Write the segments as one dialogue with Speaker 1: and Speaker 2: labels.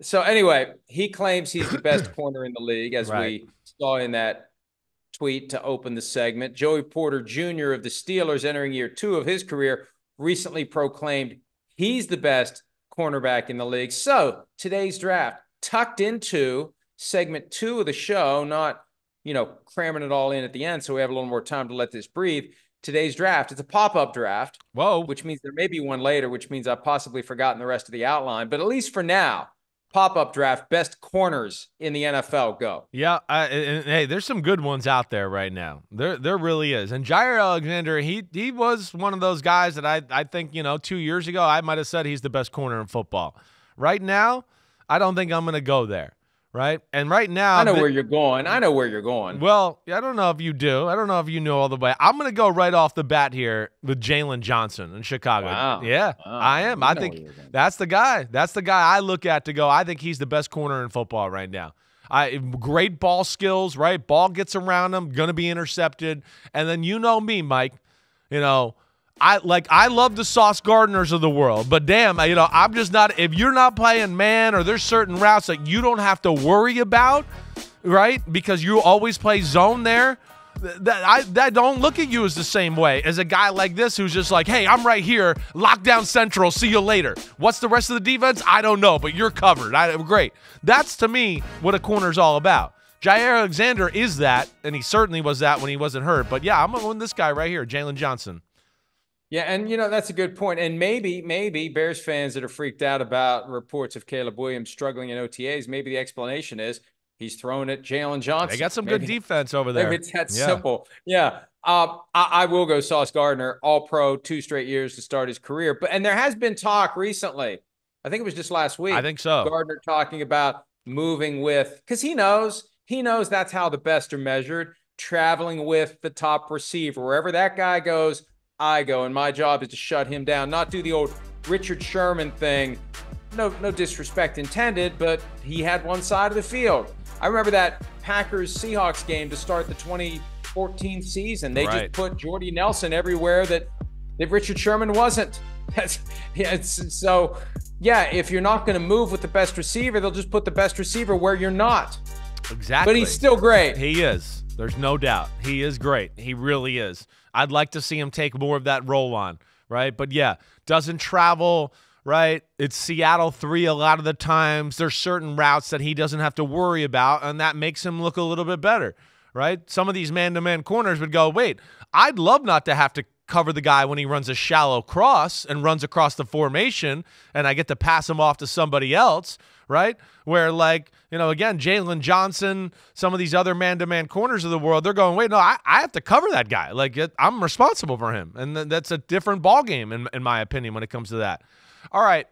Speaker 1: So anyway, he claims he's the best corner in the league, as
Speaker 2: Right.
Speaker 1: we saw in that tweet to open the segment. Joey Porter Jr. of the Steelers, entering year two of his career, recently proclaimed he's the best cornerback in the league. So today's draft, tucked into segment two of the show, not you know cramming it all in at the end, so we have a little more time to let this breathe. Today's draft, it's a pop-up draft
Speaker 2: Whoa.
Speaker 1: which means there may be one later, which means I've possibly forgotten the rest of the outline. But at least for now, pop up draft, best corners in the NFL go.
Speaker 2: Yeah, I, and, hey, there's some good ones out there right now. There, there really is. And Jaire Alexander, he he was one of those guys that I I think you know two years ago I might have said he's the best corner in football. Right now, I don't think I'm going to go there. Right, and right now,
Speaker 1: I know
Speaker 2: the-
Speaker 1: where you're going. I know where you're going.
Speaker 2: Well, I don't know if you do. I don't know if you know all the way. I'm going to go right off the bat here with Jaylon Johnson in Chicago.
Speaker 1: Wow.
Speaker 2: Yeah,
Speaker 1: Wow.
Speaker 2: I am.
Speaker 1: You
Speaker 2: I think
Speaker 1: where you're going.
Speaker 2: that's the guy. That's the guy I look at to go. I think he's the best corner in football right now. I great ball skills, right? Ball gets around him, going to be intercepted, and then you know me, Mike. You know, I like I love the Sauce Gardners of the world, but damn, you know, I'm just not. If you're not playing man, or there's certain routes that you don't have to worry about, right? Because you always play zone there. That I that don't look at you as the same way as a guy like this who's just like, hey, I'm right here, lockdown central, see you later. What's the rest of the defense? I don't know, but you're covered. I, great. That's to me what a corner's all about. Jaire Alexander is that, and he certainly was that when he wasn't hurt. But yeah, I'm gonna win this guy right here, Jaylon Johnson.
Speaker 1: Yeah, and you know that's a good point. And maybe, maybe Bears fans that are freaked out about reports of Caleb Williams struggling in OTAs, maybe the explanation is he's throwing at Jaylon Johnson.
Speaker 2: They got some good defense over there.
Speaker 1: Maybe it's that
Speaker 2: Yeah.
Speaker 1: simple. Yeah. Um, I, I will go Sauce Gardner, all pro, two straight years to start his career. But and there has been talk recently. I think it was just last week.
Speaker 2: I think so.
Speaker 1: Gardner talking about moving with because he knows he knows that's how the best are measured. Traveling with the top receiver, wherever that guy goes, I go, and my job is to shut him down, not do the old Richard Sherman thing. No, no disrespect intended, but he had one side of the field. I remember that Packers Seahawks game to start the 2014 season. They
Speaker 2: Right.
Speaker 1: just put Jordy Nelson everywhere that that Richard Sherman wasn't. That's yeah, so yeah, if you're not going to move with the best receiver, they'll just put the best receiver where you're not.
Speaker 2: Exactly.
Speaker 1: But he's still great.
Speaker 2: He is. There's no doubt. He is great. He really is. I'd like to see him take more of that role on, right? But yeah, doesn't travel, right? It's Seattle 3 a lot of the times. There's certain routes that he doesn't have to worry about, and that makes him look a little bit better, right? Some of these man to man corners would go, wait, I'd love not to have to cover the guy when he runs a shallow cross and runs across the formation, and I get to pass him off to somebody else, right? Where, like, you know, again, Jaylon Johnson, some of these other man to man corners of the world, they're going, wait, no, I, I have to cover that guy. Like, I'm responsible for him. And th- that's a different ballgame, in, in my opinion, when it comes to that. All right.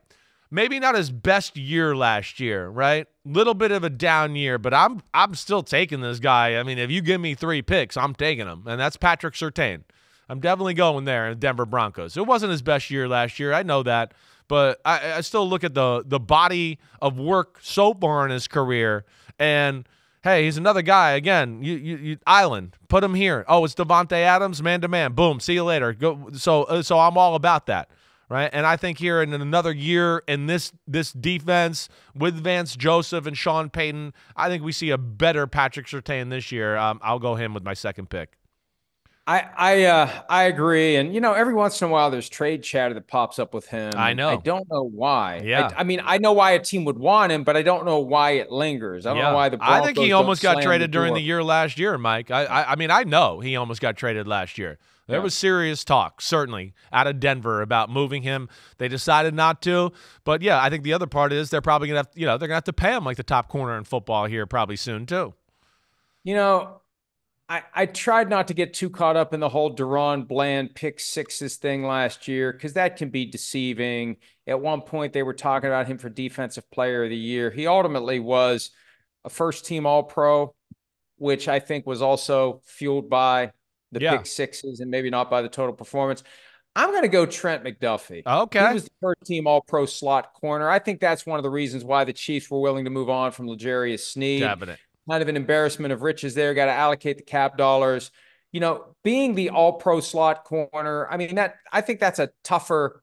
Speaker 2: Maybe not his best year last year, right? Little bit of a down year, but I'm I'm still taking this guy. I mean, if you give me three picks, I'm taking him, and that's Patrick Surtain. I'm definitely going there in Denver Broncos. It wasn't his best year last year. I know that, but I, I still look at the the body of work so far in his career, and hey, he's another guy again. You, you, you island, put him here. Oh, it's Davante Adams, man to man. Boom, see you later. Go. So, uh, so I'm all about that, right? And I think here in another year in this this defense with Vance Joseph and Sean Payton, I think we see a better Patrick Surtain this year. Um, I'll go him with my second pick.
Speaker 1: I I uh I agree, and you know, every once in a while there's trade chatter that pops up with him.
Speaker 2: I know.
Speaker 1: I don't know why.
Speaker 2: Yeah.
Speaker 1: I, I mean, I know why a team would want him, but I don't know why it lingers. I don't know why the.
Speaker 2: I think he almost got traded during the year last year, Mike. I, I, I mean, I know he almost got traded last year. There
Speaker 1: Yeah.
Speaker 2: was serious talk, certainly, out of Denver about moving him. They decided not to, but yeah, I think the other part is they're probably gonna have, you know, they're gonna have to pay him like the top corner in football here probably soon too.
Speaker 1: You know, I, I tried not to get too caught up in the whole DaRon Bland pick sixes thing last year because that can be deceiving. At one point, they were talking about him for Defensive Player of the Year. He ultimately was a first team All Pro, which I think was also fueled by the
Speaker 2: Yeah.
Speaker 1: pick sixes and maybe not by the total performance. I'm going to go Trent McDuffie.
Speaker 2: Okay.
Speaker 1: He was the first team All Pro slot corner. I think that's one of the reasons why the Chiefs were willing to move on from L'Jarius Sneed. Kind of an embarrassment of riches there. Got to allocate the cap dollars. You know, being the all pro slot corner, I mean, that I think that's a tougher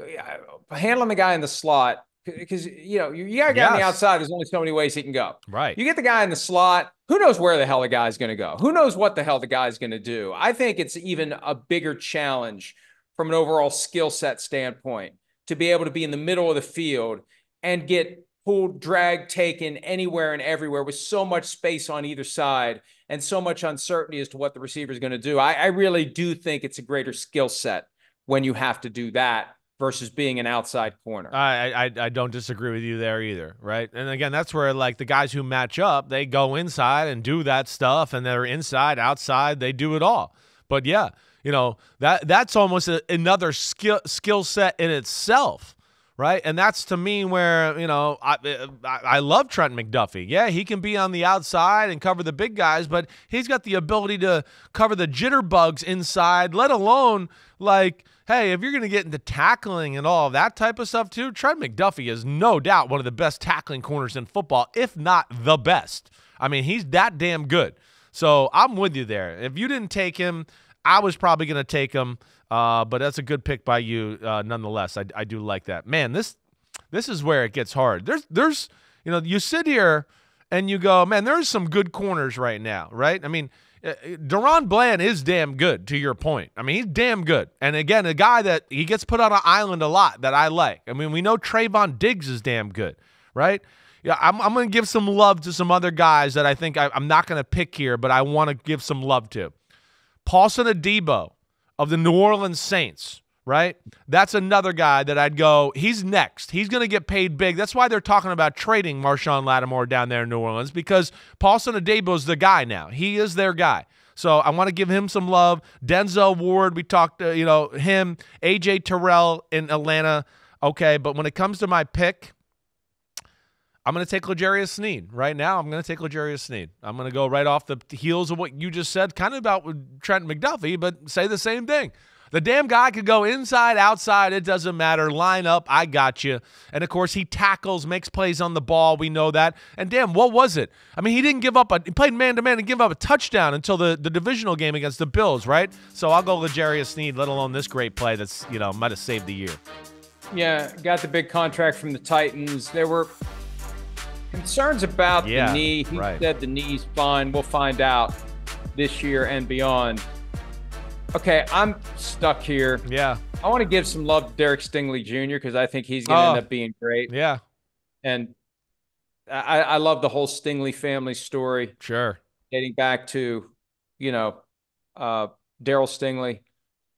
Speaker 1: uh, handling the guy in the slot because you know you, got a guy on the outside. There's only so many ways he can go.
Speaker 2: Right.
Speaker 1: You get the guy in the slot. Who knows where the hell the guy's going to go? Who knows what the hell the guy's going to do? I think it's even a bigger challenge from an overall skill set standpoint to be able to be in the middle of the field and get pulled, dragged, taken anywhere and everywhere with so much space on either side and so much uncertainty as to what the receiver is going to do. I, I really do think it's a greater skill set when you have to do that versus being an outside corner.
Speaker 2: I, I I don't disagree with you there either, right? And again, that's where like the guys who match up, they go inside and do that stuff, and they're inside, outside, they do it all. But yeah, you know that that's almost a, another skill skill set in itself, right? And that's to me where you know I, I I love Trent McDuffie. Yeah, he can be on the outside and cover the big guys, but he's got the ability to cover the jitterbugs inside, let alone like hey, if you're going to get into tackling and all that type of stuff too, Trent McDuffie is no doubt one of the best tackling corners in football, if not the best. I mean, he's that damn good. So I'm with you there. If you didn't take him, I was probably going to take him. Uh, but that's a good pick by you, uh, nonetheless. I, I do like that. Man, this this is where it gets hard. There's there's you know you sit here and you go, man, there's some good corners right now, right? I mean, uh, DaRon Bland is damn good. To your point, I mean, he's damn good. And again, a guy that he gets put on an island a lot that I like. I mean, we know Trevon Diggs is damn good, right? Yeah, I'm, I'm going to give some love to some other guys that I think I, I'm not going to pick here, but I want to give some love to. Paulson Adebo of the New Orleans Saints, right? That's another guy that I'd go, he's next. He's going to get paid big. That's why they're talking about trading Marshon Lattimore down there in New Orleans because Paulson Adebo's the guy now. He is their guy. So I want to give him some love. Denzel Ward, we talked, uh, you know, him, AJ Terrell in Atlanta. Okay, but when it comes to my pick, I'm going to take L'Jarius Sneed right now. I'm going to take L'Jarius Sneed. I'm going to go right off the heels of what you just said, kind of about Trent McDuffie, but say the same thing. The damn guy could go inside, outside. It doesn't matter. Line up. I got you. And of course, he tackles, makes plays on the ball. We know that. And damn, what was it? I mean, he didn't give up a. He played man to man and give up a touchdown until the, the divisional game against the Bills, right? So I'll go L'Jarius Sneed, let alone this great play that's you know might have saved the year.
Speaker 1: Yeah, got the big contract from the Titans. There were concerns about
Speaker 2: Yeah,
Speaker 1: the knee. He
Speaker 2: right.
Speaker 1: said the knee's fine. We'll find out this year and beyond. Okay, I'm stuck here.
Speaker 2: Yeah,
Speaker 1: I want to give some love to Derek Stingley Jr. because I think he's going to
Speaker 2: Oh.
Speaker 1: end up being great.
Speaker 2: yeah,
Speaker 1: And I, I love the whole Stingley family story
Speaker 2: sure.
Speaker 1: dating back to, you know, uh, Darryl Stingley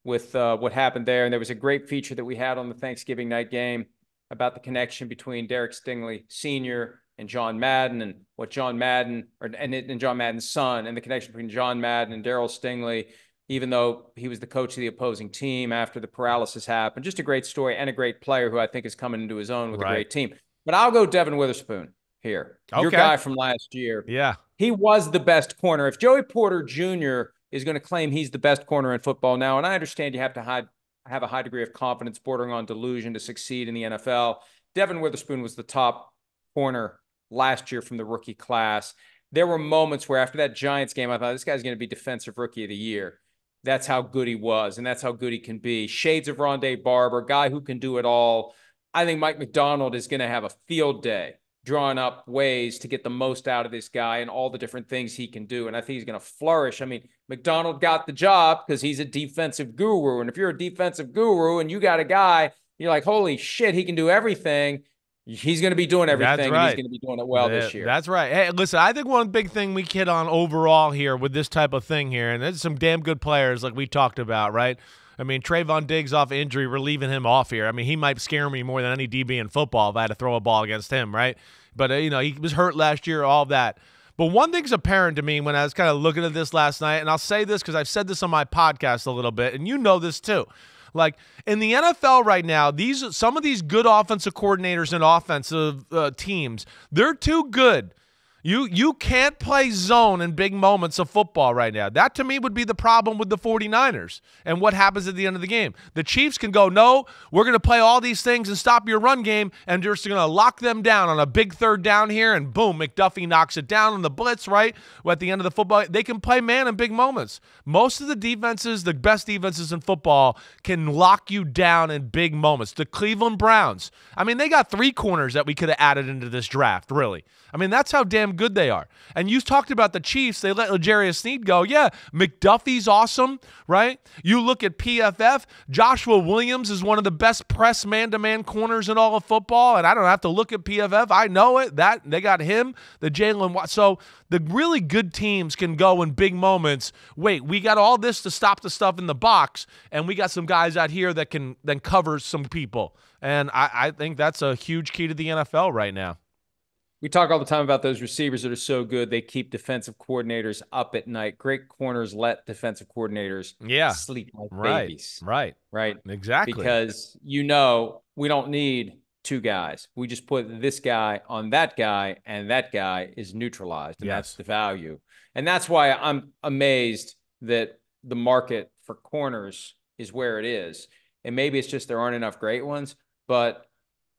Speaker 1: with uh, what happened there. And there was a great feature that we had on the Thanksgiving night game about the connection between Derek Stingley Sr. and John Madden and what John Madden or and, and John Madden's son and the connection between John Madden and Darryl Stingley, even though he was the coach of the opposing team after the paralysis happened. Just a great story and a great player who I think is coming into his own with
Speaker 2: Right.
Speaker 1: a great team. But I'll go Devon Witherspoon here. Your guy from last year
Speaker 2: Yeah,
Speaker 1: he was the best corner. If Joey Porter Jr. is going to claim he's the best corner in football now, and I understand you have to hide, have a high degree of confidence bordering on delusion to succeed in the NFL, Devon Witherspoon was the top corner last year from the rookie class. There were moments where after that Giants game, I thought this guy's going to be defensive rookie of the year. That's how good he was, and that's how good he can be. Shades of Rondé Barber, guy who can do it all. I think Mike Macdonald is going to have a field day drawing up ways to get the most out of this guy and all the different things he can do. And I think he's going to flourish. I mean, McDonald got the job because he's a defensive guru. And if you're a defensive guru and you got a guy, you're like, holy shit, he can do everything. He's going to be doing everything. And
Speaker 2: right.
Speaker 1: he's going to be doing it well this year.
Speaker 2: That's right. Hey, listen, I think one big thing we hit on overall here with this type of thing here, and there's some damn good players like we talked about, right? I mean, Trevon Diggs off injury, we're leaving him off here. I mean, he might scare me more than any DB in football if I had to throw a ball against him, right? But, uh, you know, he was hurt last year, all that. But one thing's apparent to me when I was kind of looking at this last night, and I'll say this because I've said this on my podcast a little bit, and you know this too. Like in the NFL right now, these some of these good offensive coordinators and offensive uh, teams, they're too good You you can't play zone in big moments of football right now. That to me would be the problem with the 49ers and what happens at the end of the game. The Chiefs can go, "No, we're going to play all these things and stop your run game and you're just going to lock them down on a big third down here and boom, McDuffie knocks it down on the blitz, right? At the end of the football, they can play man in big moments. Most of the defenses, the best defenses in football can lock you down in big moments. The Cleveland Browns. I mean, they got three corners that we could have added into this draft, really. I mean, that's how damn good they are. And you talked about the Chiefs. They let L'Jarius Sneed go. Yeah, McDuffie's awesome, right? You look at PFF. Joshua Williams is one of the best press man-to-man corners in all of football, and I don't have to look at PFF. I know it. That they got him, the Jalen. So the really good teams can go in big moments. Wait, we got all this to stop the stuff in the box, and we got some guys out here that can then cover some people. And I, I think that's a huge key to the NFL right now.
Speaker 1: We talk all the time about those receivers that are so good they keep defensive coordinators up at night. Great corners let defensive coordinators
Speaker 2: yeah.
Speaker 1: sleep like
Speaker 2: right,
Speaker 1: babies.
Speaker 2: Right.
Speaker 1: Right.
Speaker 2: Exactly.
Speaker 1: Because you know we don't need two guys. We just put this guy on that guy, and that guy is neutralized. And
Speaker 2: yes.
Speaker 1: that's the value. And that's why I'm amazed that the market for corners is where it is. And maybe it's just there aren't enough great ones, but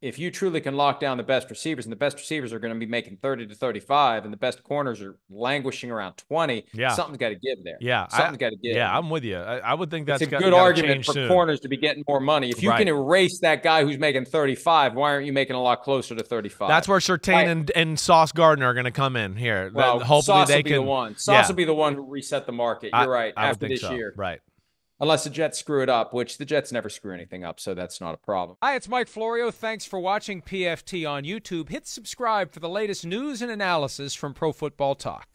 Speaker 1: if you truly can lock down the best receivers, and the best receivers are going to be making 30 to 35, and the best corners are languishing around 20,
Speaker 2: yeah.
Speaker 1: something's got to give there.
Speaker 2: Yeah.
Speaker 1: Something's got to give.
Speaker 2: Yeah, I'm with you. I, I would think that's
Speaker 1: it's a
Speaker 2: got,
Speaker 1: good argument for
Speaker 2: soon.
Speaker 1: corners to be getting more money. If you
Speaker 2: right.
Speaker 1: can erase that guy who's making 35, why aren't you making a lot closer to 35?
Speaker 2: That's where Surtain right. and, and Sauce Gardner are going to come in here.
Speaker 1: Well,
Speaker 2: Hopefully
Speaker 1: Sauce
Speaker 2: they
Speaker 1: will be
Speaker 2: can.
Speaker 1: the one. Sauce
Speaker 2: yeah.
Speaker 1: will be the one who reset the market. You're
Speaker 2: I,
Speaker 1: right.
Speaker 2: I
Speaker 1: after this
Speaker 2: so.
Speaker 1: year.
Speaker 2: Right.
Speaker 1: Unless the Jets screw it up, which the Jets never screw anything up, so that's not a problem. Hi, it's Mike Florio. Thanks for watching PFT on YouTube. Hit subscribe for the latest news and analysis from Pro Football Talk.